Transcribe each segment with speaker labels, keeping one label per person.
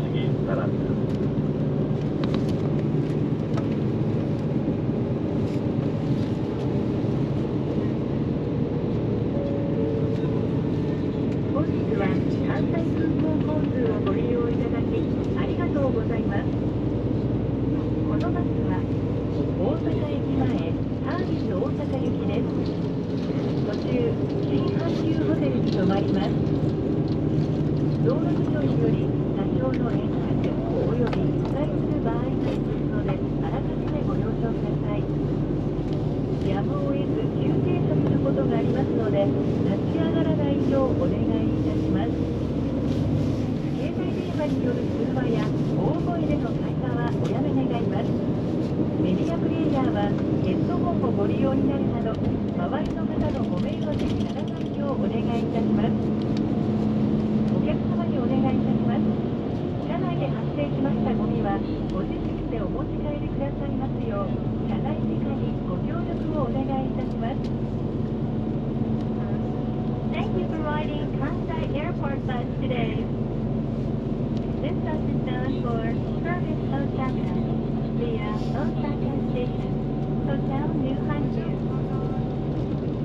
Speaker 1: 주시기 바랍니다.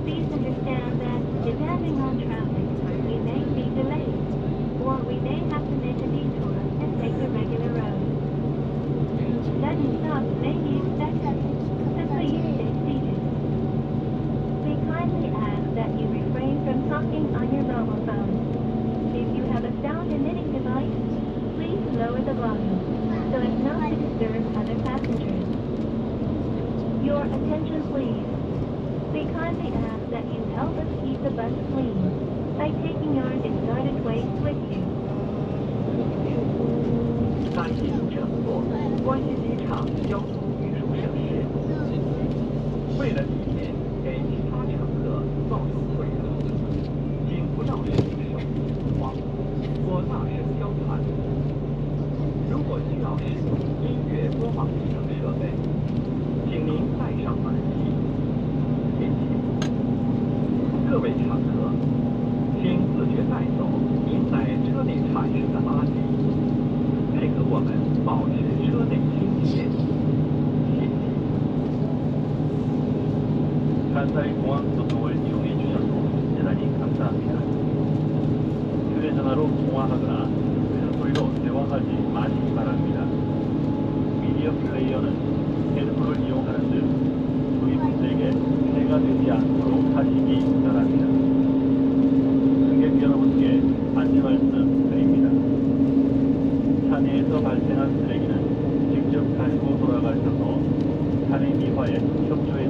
Speaker 2: Please understand that depending on traffic, we may be delayed, or we may have to a detour and take the regular road. Sudden stops may be expected, so please seated. We kindly ask that you refrain from talking on your mobile phone. If you have a sound emitting device, please lower the volume so as not to disturb other passengers attention please. We kindly ask that you help us keep the bus clean by taking our discarded waste with you.
Speaker 3: Thank you. 전화로 통화하거나 핸드폰으로 대화하지 마시기 바랍니다. 미디어 플레이어는 핸드폰을 이용하는 등 소위 문제에게 해가 되지 않도록 하시기 바랍니다. 승객 여러분께 안내 말씀 드립니다. 차 내에서 발생한 쓰레기는 직접 가지고 돌아가셔서 산행 미화에 협조해